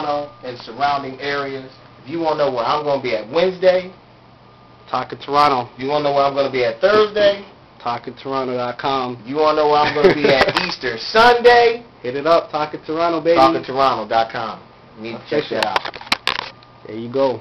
Toronto and surrounding areas. If you want to know where I'm going to be at Wednesday, Talk of Toronto. you want to know where I'm going to be at Thursday, TalkofToronto.com. you want to know where I'm going to be at Easter Sunday, Hit it up. Talk Toronto, baby. talkoftoronto.com. You need to check that out. There you go.